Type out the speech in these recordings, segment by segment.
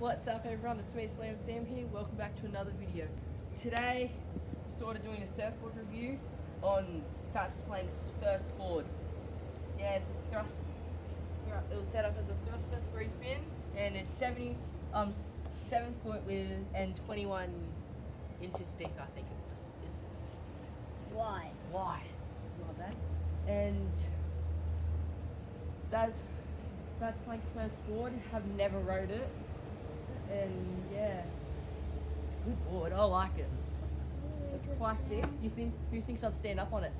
What's up everyone, it's me Slam Sam here, welcome back to another video. Today, we're sort of doing a surfboard review on Fats Plank's first board. Yeah, it's a thrust, thr it was set up as a thruster three fin, and it's 70, um, 7 foot with, and 21 inches thick I think it was. Is Why? wide, not bad. And that's Fats Plank's first board, have never rode it. And yeah, it's a good board. I like it. It's quite thick. Do you think who thinks I'd stand up on it?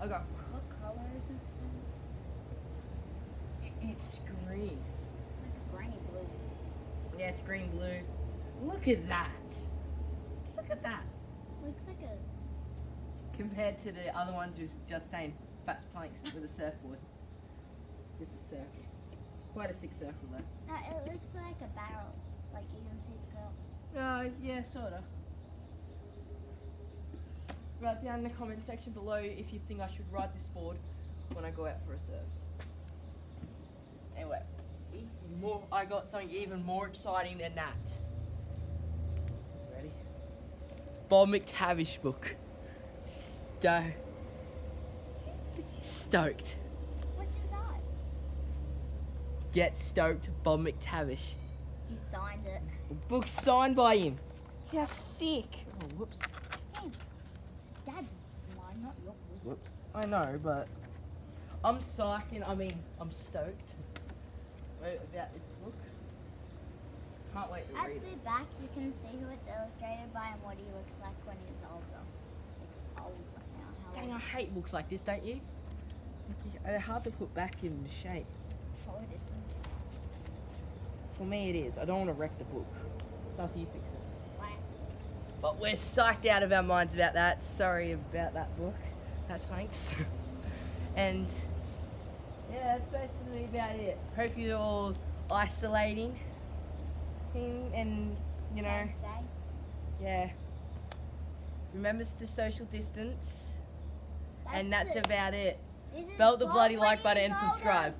I go. What color is it? It's green. It's like a grainy blue. Yeah, it's green blue. Look at that. Look at that. Looks like a. Compared to the other ones who's just saying Fats Planks with a surfboard. Just a circle. Quite a sick circle though. No, it looks like a barrel. Like you can see the girl. Uh, yeah, sorta. Write down in the comment section below if you think I should ride this board when I go out for a surf. Anyway, more, I got something even more exciting than that. Ready? Bob McTavish book. Sto- Stoked. What's inside? Get stoked, Bob McTavish. He signed it. The Book signed by him. How sick. Oh, whoops. Sam, Dad's mine, not yours. Whoops. I know, but I'm psyching. I mean, I'm stoked Wait, about this book. Can't wait to At read it. At the back, you can see who it's illustrated by and what he looks like when he's older. Like older now. How Dang, I hate books like this, don't you? They're hard to put back in shape. Oh, it isn't. For me, it is. I don't want to wreck the book. Plus, you fix it. But we're psyched out of our minds about that. Sorry about that book. That's thanks. and yeah, that's basically about it. Hope you're all isolating and, and you know, yeah. Remember to social distance. and that's it. about it. Belt the bloody like button and older. subscribe.